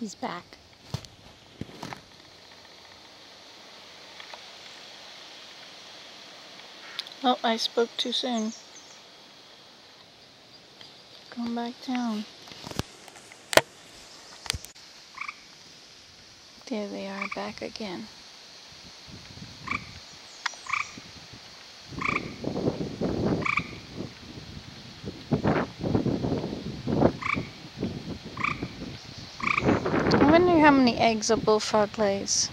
He's back. Oh, I spoke too soon. Come back down. There they are, back again. I wonder how many eggs a bullfrog lays.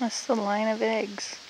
That's the line of eggs.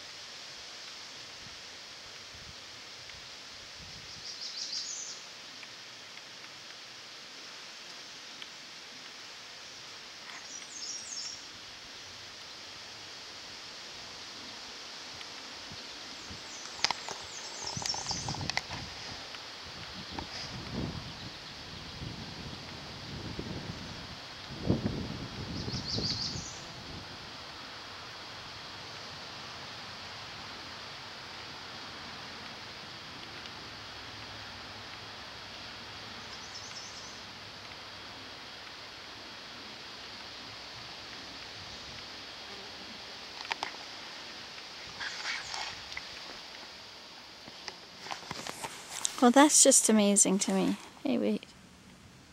Well, that's just amazing to me. Hey, wait.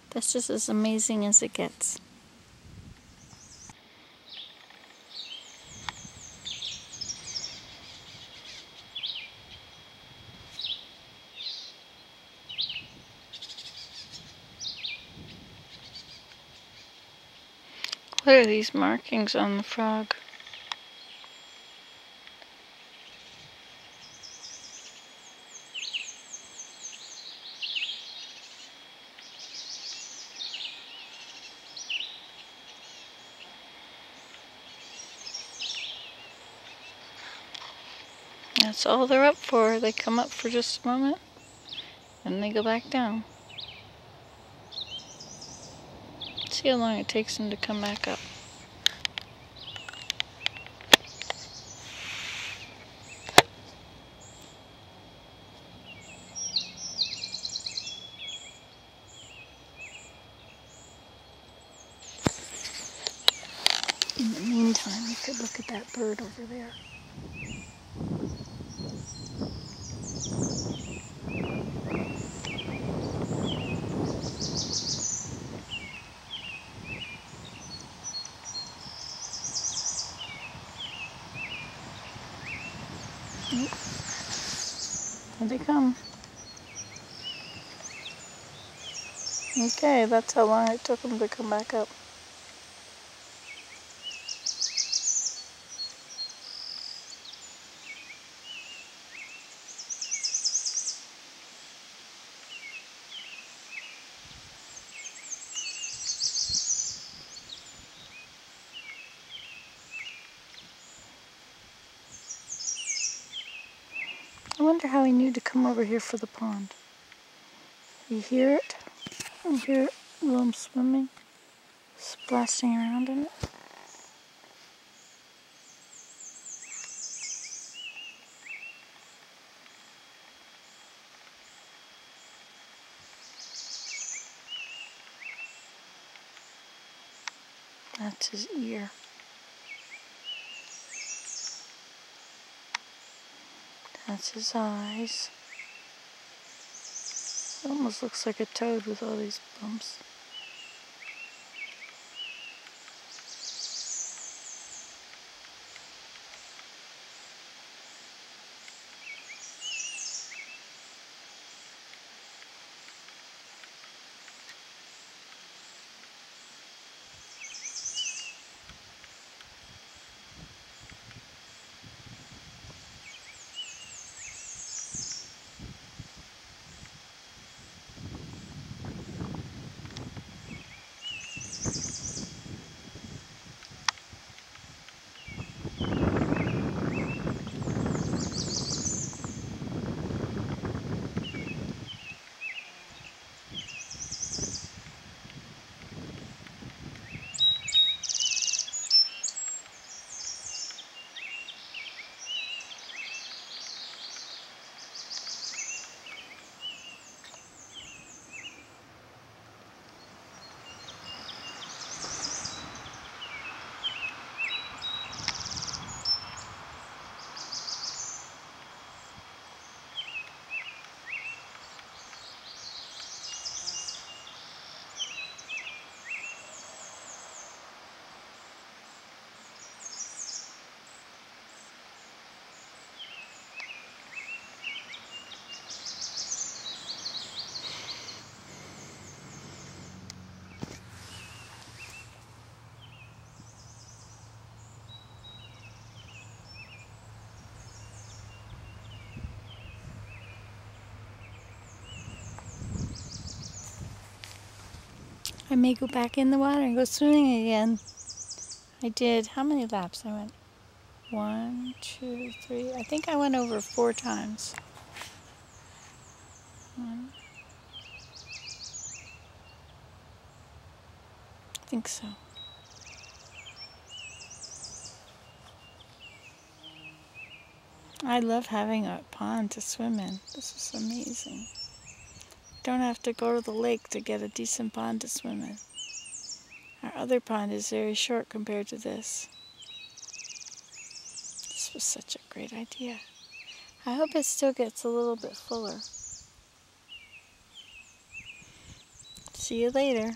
That's just as amazing as it gets. What are these markings on the frog? That's all they're up for. They come up for just a moment and they go back down. See how long it takes them to come back up. In the meantime, you could look at that bird over there. Here they come. Okay, that's how long it took them to come back up. I wonder how he knew to come over here for the pond. You hear it? You hear them swimming, splashing around in it. That's his ear. That's his eyes. It almost looks like a toad with all these bumps. I may go back in the water and go swimming again. I did, how many laps I went? One, two, three. I think I went over four times. One. I think so. I love having a pond to swim in. This is amazing. Don't have to go to the lake to get a decent pond to swim in. Our other pond is very short compared to this. This was such a great idea. I hope it still gets a little bit fuller. See you later.